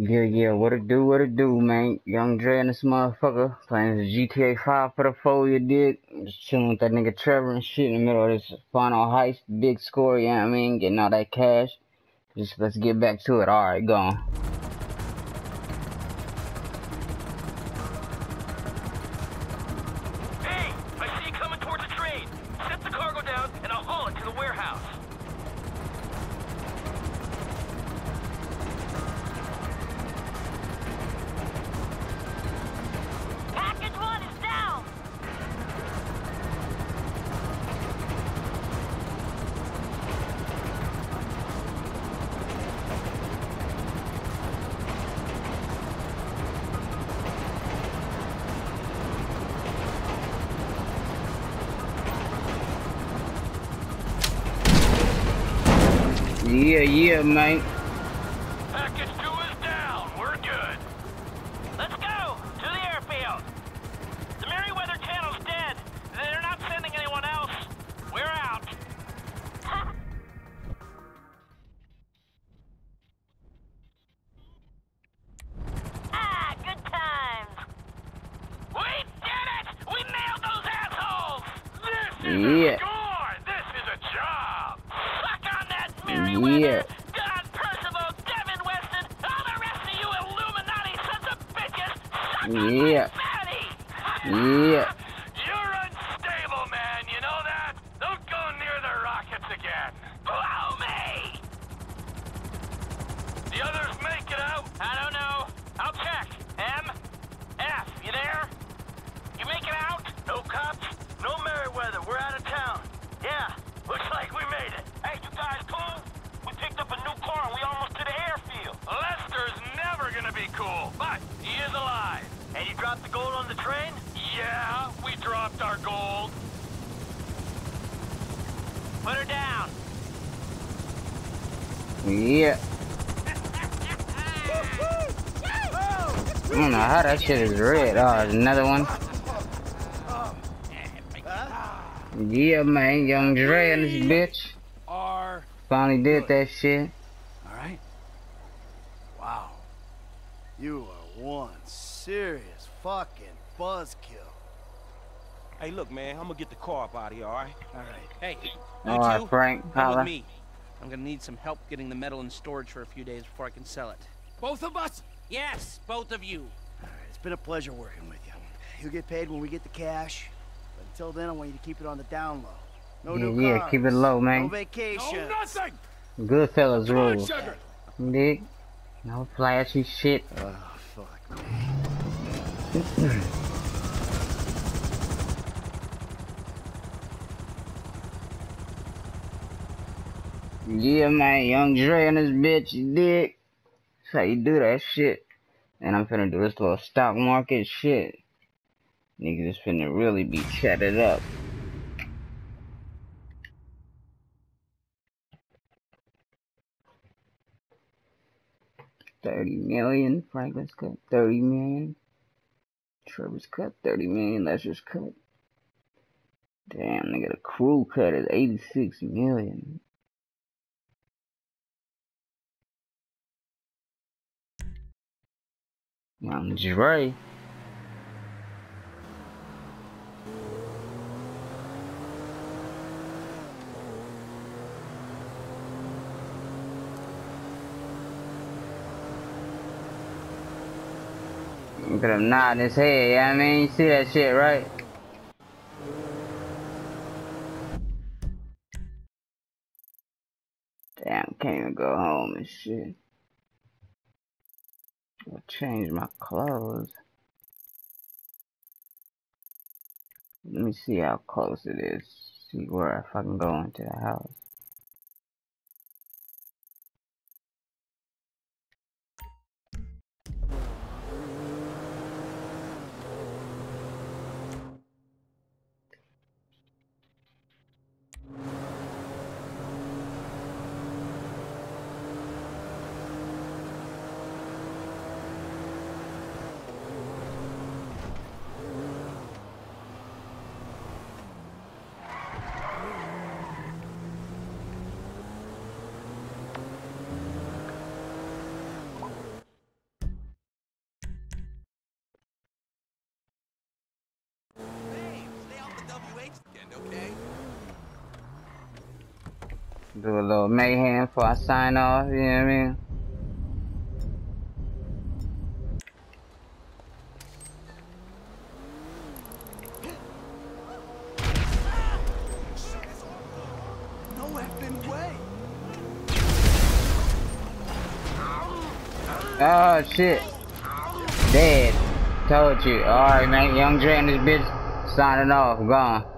Yeah, yeah, what it do, what it do, man. Young Dre and this motherfucker playing the GTA 5 for the four you dig. Just chilling with that nigga Trevor and shit in the middle of this final heist, big score, you know what I mean? Getting all that cash. Just let's get back to it. Alright, go Yeah, yeah, mate. Package two is down. We're good. Let's go to the airfield. The Merryweather Channel's dead. They're not sending anyone else. We're out. ah, good times. We did it! We nailed those assholes! This is Yeah. a score! This is a job! Suck on that, Yeah. Don Percival, Devin Weston, all the rest of you Illuminati sons of bitches! Suck Yeah. Yeah. Put her down. Yeah. I don't know how that shit is red. Oh, there's another one. Yeah, man. Young Dre and this bitch. Finally did that shit. All right. Wow. You are one serious fucking buzzkill. Hey, look, man, I'm gonna get the car up out of here, all right? All right. Hey, you All right, two, Frank. come Holla. with me. I'm gonna need some help getting the metal in storage for a few days before I can sell it. Both of us? Yes, both of you. All right. It's been a pleasure working with you. You'll get paid when we get the cash. But until then, I want you to keep it on the down low. No Yeah, new yeah, cars. keep it low, man. No vacation. No nothing! Goodfellas rules. sugar. Dig? No flashy shit. Oh, fuck, Yeah, man, Young Dre and this bitch, you? That's how you do that shit. And I'm finna do this little stock market shit. Niggas is finna really be chatted up. Thirty million, Franklin's cut thirty million. Trevor's cut thirty million, Lester's cut. Damn, nigga, the crew cut is eighty-six million. Young Dre. Look at him nodding his head, yeah, I mean, you see that shit, right? Damn, can't even go home and shit. I'll change my clothes. Let me see how close it is. See where if I can go into the house. Do a little mayhem before I sign off, you know what I mean? Oh shit. Dead. Told you. Alright man, Young Dre and this bitch signing off. Gone.